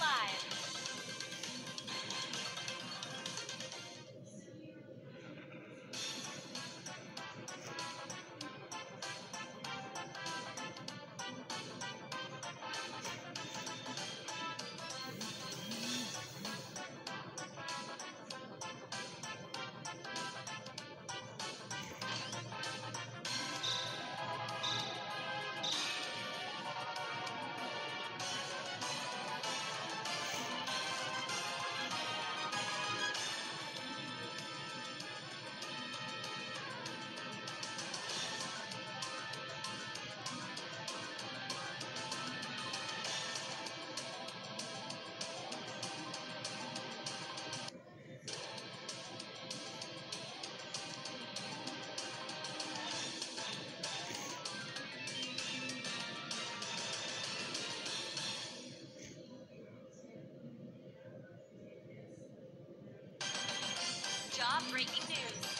Live. Job breaking news.